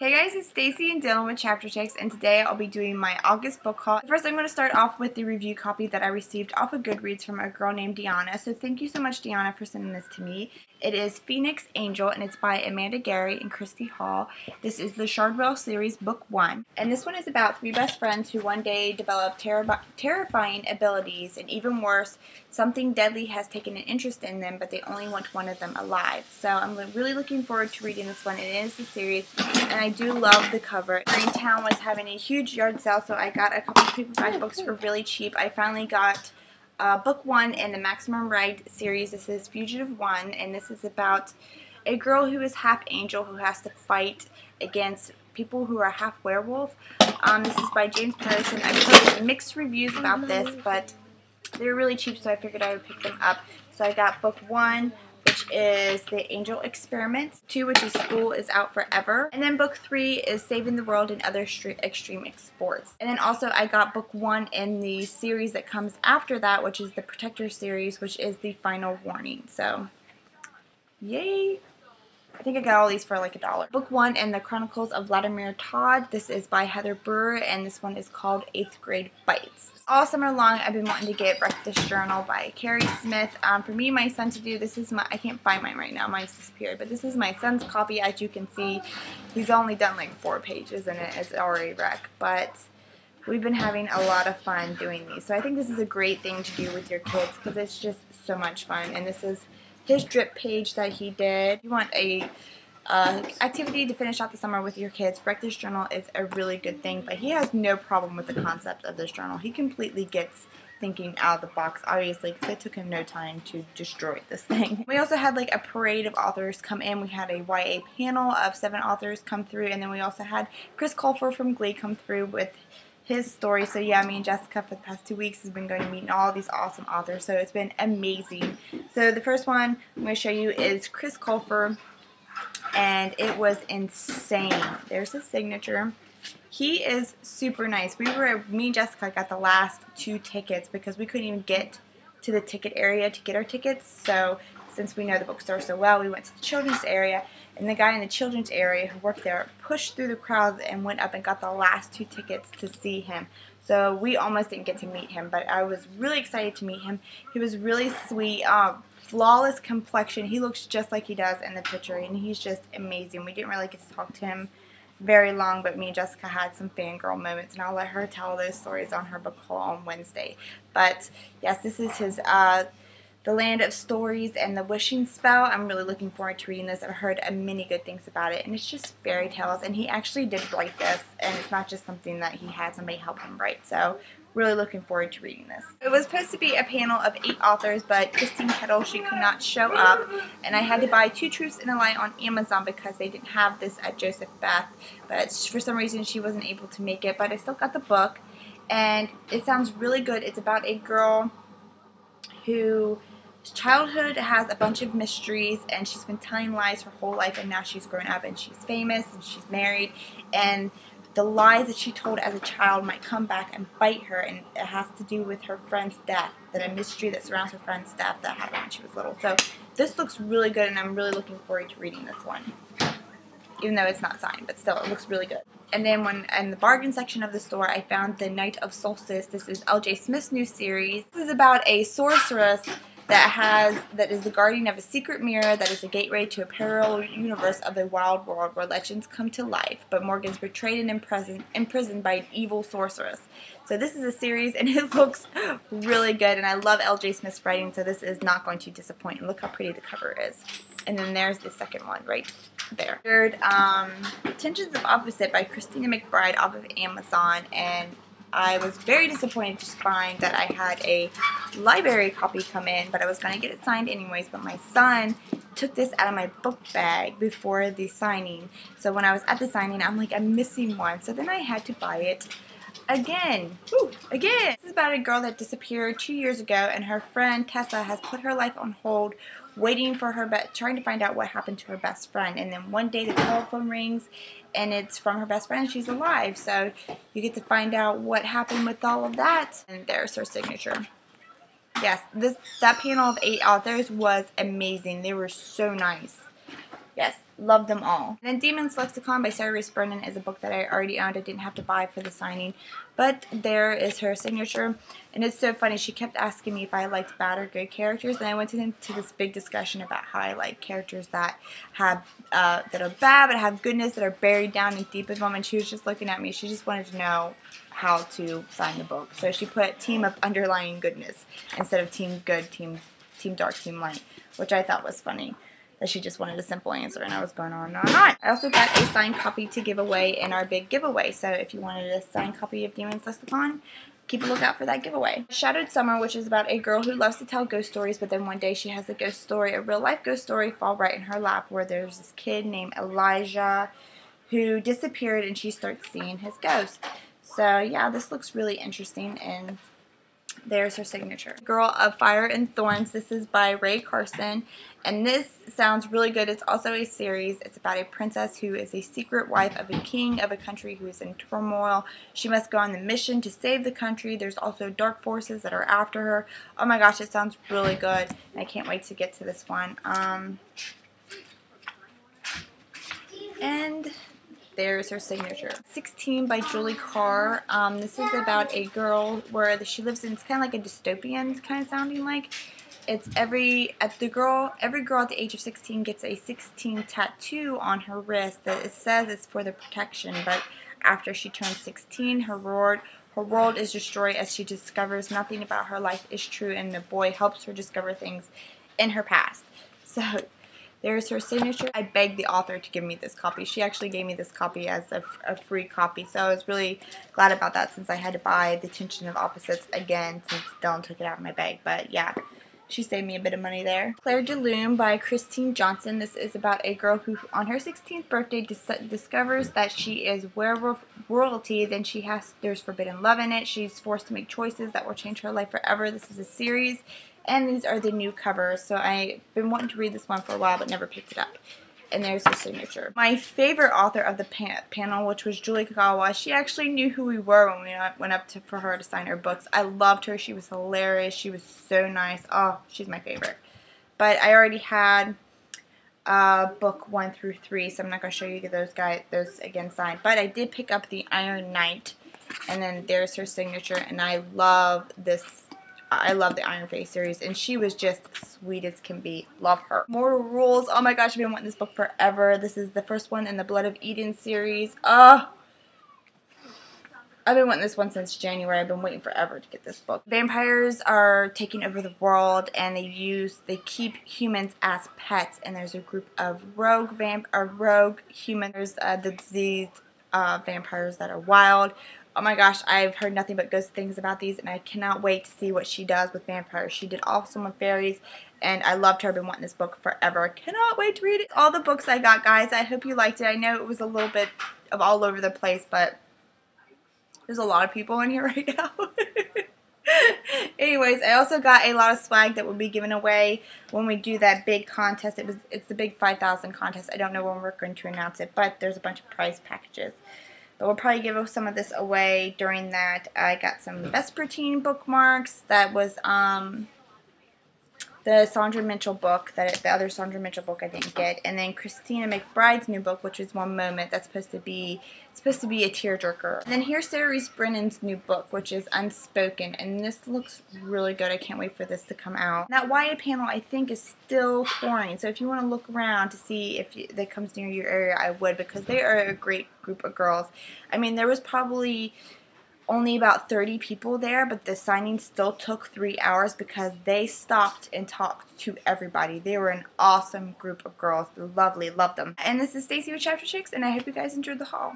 Hey guys, it's Stacy and Dylan with Chapter Chicks, and today I'll be doing my August book haul. First, I'm going to start off with the review copy that I received off of Goodreads from a girl named Deanna. So thank you so much, Deanna, for sending this to me. It is Phoenix Angel, and it's by Amanda Gary and Christy Hall. This is the Shardwell series, book one. And this one is about three best friends who one day develop ter terrifying abilities, and even worse, something deadly has taken an interest in them, but they only want one of them alive. So I'm really looking forward to reading this one. It is the series, and I do love the cover. Greentown was having a huge yard sale, so I got a couple of paperback books for really cheap. I finally got uh, book one in the Maximum Ride series. This is Fugitive One, and this is about a girl who is half angel who has to fight against people who are half werewolf. Um, this is by James Patterson. I've heard mixed reviews about this, but they're really cheap, so I figured I would pick them up. So I got book one, is The Angel Experiment. Two, which is School is Out Forever. And then book three is Saving the World and Other Street Extreme Sports. And then also I got book one in the series that comes after that, which is the Protector series, which is the final warning. So, yay! I think I got all these for like a dollar. Book one in the Chronicles of Vladimir Tod. This is by Heather Brewer and this one is called 8th Grade Bites. All summer long I've been wanting to get Wreck This Journal by Keri Smith. Um, for me my son to do, this is my, I can't find mine right now, mine's disappeared, but this is my son's copy as you can see. He's only done like four pages and it is already wrecked, but we've been having a lot of fun doing these. So I think this is a great thing to do with your kids because it's just so much fun and this is his drip page that he did. You want a uh, activity to finish out the summer with your kids. Wreck This Journal is a really good thing, but he has no problem with the concept of this journal. He completely gets thinking out of the box, obviously, because it took him no time to destroy this thing. We also had like a parade of authors come in. We had a YA panel of seven authors come through, and then we also had Chris Colfer from Glee come through with his story. So yeah, me and Jessica for the past two weeks has been going to meet all these awesome authors. So it's been amazing. So the first one I'm going to show you is Chris Colfer. And it was insane. There's his signature. He is super nice. We were, me and Jessica got the last two tickets because we couldn't even get to the ticket area to get our tickets. So since we know the bookstore so well, we went to the children's area, and the guy in the children's area who worked there pushed through the crowd and went up and got the last two tickets to see him. So we almost didn't get to meet him, but I was really excited to meet him. He was really sweet, um, flawless complexion. He looks just like he does in the picture, and he's just amazing. We didn't really get to talk to him very long, but me and Jessica had some fangirl moments, and I'll let her tell those stories on her book haul on Wednesday. But yes, this is his uh, the Land of Stories and The Wishing Spell. I'm really looking forward to reading this. I've heard many good things about it, and it's just fairy tales. And he actually did write this, and it's not just something that he had somebody help him write. So really looking forward to reading this. It was supposed to be a panel of eight authors, but Christine Kettle, she could not show up, and I had to buy Two Truths and a Lie on Amazon because they didn't have this at Joseph Beth, but for some reason she wasn't able to make it, but I still got the book, and it sounds really good. It's about a girl who childhood has a bunch of mysteries and she's been telling lies her whole life and now she's grown up and she's famous and she's married and the lies that she told as a child might come back and bite her and it has to do with her friend's death that a mystery that surrounds her friend's death that happened when she was little. So this looks really good and I'm really looking forward to reading this one. Even though it's not signed but still it looks really good. And then when in the bargain section of the store I found the Night of Solstice. This is LJ Smith's new series. This is about a sorceress that has that is the guardian of a secret mirror that is a gateway to a parallel universe of a wild world where legends come to life. But Morgan's betrayed and imprisoned, imprisoned by an evil sorceress. So this is a series, and it looks really good. And I love L.J. Smith's writing, so this is not going to disappoint. And look how pretty the cover is. And then there's the second one right there. Third, um, Tensions of Opposite by Kristina McBride off of Amazon, and I was very disappointed to find that I had a library copy come in, but I was going to get it signed anyways, but my son took this out of my book bag before the signing. So when I was at the signing, I'm like, I'm missing one. So then I had to buy it again. Woo, again. This is about a girl that disappeared two years ago, and her friend Tessa has put her life on hold waiting for her, but trying to find out what happened to her best friend. And then one day the telephone rings, and it's from her best friend. She's alive, so you get to find out what happened with all of that. And there's her signature. Yes, this that panel of eight authors was amazing. They were so nice. Yes, love them all. And then Demons Lexicon by Sarah Rees Brennan is a book that I already owned. I didn't have to buy for the signing. But there is her signature. And it's so funny. She kept asking me if I liked bad or good characters. And I went into this big discussion about how I like characters that have uh, that are bad but have goodness, that are buried down in deep of them. And she was just looking at me. She just wanted to know how to sign the book. So she put team of underlying goodness instead of team good, team team dark, team light, which I thought was funny that she just wanted a simple answer and I was going on and on and on. I also got a signed copy to give away in our big giveaway. So if you wanted a signed copy of Demons Lexicon, keep a lookout for that giveaway. Shadowed Summer, which is about a girl who loves to tell ghost stories, but then one day she has a ghost story, a real life ghost story, fall right in her lap where there's this kid named Elijah who disappeared and she starts seeing his ghost. So yeah, this looks really interesting and there's her signature. Girl of Fire and Thorns. This is by Rae Carson. And this sounds really good. It's also a series. It's about a princess who is a secret wife of a king of a country who is in turmoil. She must go on the mission to save the country. There's also dark forces that are after her. Oh my gosh, it sounds really good. I can't wait to get to this one. Um, and there's her signature. 16 by Julia Karr. Um, this is about a girl where she lives in, it's kind of like a dystopian kind of sounding like. It's every, at the girl, every girl at the age of 16 gets a 16 tattoo on her wrist that it says it's for the protection, but after she turns 16, her world, her world is destroyed as she discovers nothing about her life is true and the boy helps her discover things in her past. So there's her signature. I begged the author to give me this copy. She actually gave me this copy as a, a, free copy, so I was really glad about that since I had to buy The Tension of Opposites again since Dylan took it out of my bag. But yeah, she saved me a bit of money there. Claire de Lune by Christine Johnson. This is about a girl who, on her 16th birthday, dis discovers that she is werewolf royalty. Then she has there's forbidden love in it. She's forced to make choices that will change her life forever. This is a series and these are the new covers. So I've been wanting to read this one for a while but never picked it up. And there's the signature. My favorite author of the pan panel, which was Julie Kagawa, she actually knew who we were when we went up to, for her to sign her books. I loved her. She was hilarious. She was so nice. Oh, she's my favorite. But I already had uh, book one through three, so I'm not going to show you those guys, those again signed. But I did pick up the Iron Knight, and then there's her signature, and I love this I love the Iron Fey series, and she was just sweet as can be. Love her. Immortal Rules. Oh my gosh, I've been wanting this book forever. This is the first one in the Blood of Eden series. Oh, I've been wanting this one since January. I've been waiting forever to get this book. Vampires are taking over the world, and they use they keep humans as pets. And there's a group of rogue vamp or rogue humans. Uh, the diseased uh, vampires that are wild. Oh my gosh, I've heard nothing but good things about these, and I cannot wait to see what she does with vampires. She did awesome with fairies, and I loved her. I've been wanting this book forever. I cannot wait to read it. All the books I got, guys. I hope you liked it. I know it was a little bit of all over the place, but there's a lot of people in here right now. Anyways, I also got a lot of swag that will be given away when we do that big contest. It was It's the big 5,000 contest. I don't know when we're going to announce it, but there's a bunch of prize packages. But we'll probably give some of this away during that. I got some Vespertine bookmarks. That was um, the Saundra Mitchell book, that the other Saundra Mitchell book I didn't get, and then Kristina McBride's new book, which is One Moment. That's supposed to be supposed to be a tearjerker. And then here's Sarah Rees Brennan's new book, which is Unspoken, and this looks really good. I can't wait for this to come out. That YA panel, I think, is still touring, so if you want to look around to see if that comes near your area, I would, because they are a great group of girls. I mean, there was probably only about 30 people there, but the signing still took three hours because they stopped and talked to everybody. They were an awesome group of girls. Lovely. Love them. And this is Stacy with Chapter Chicks, and I hope you guys enjoyed the haul.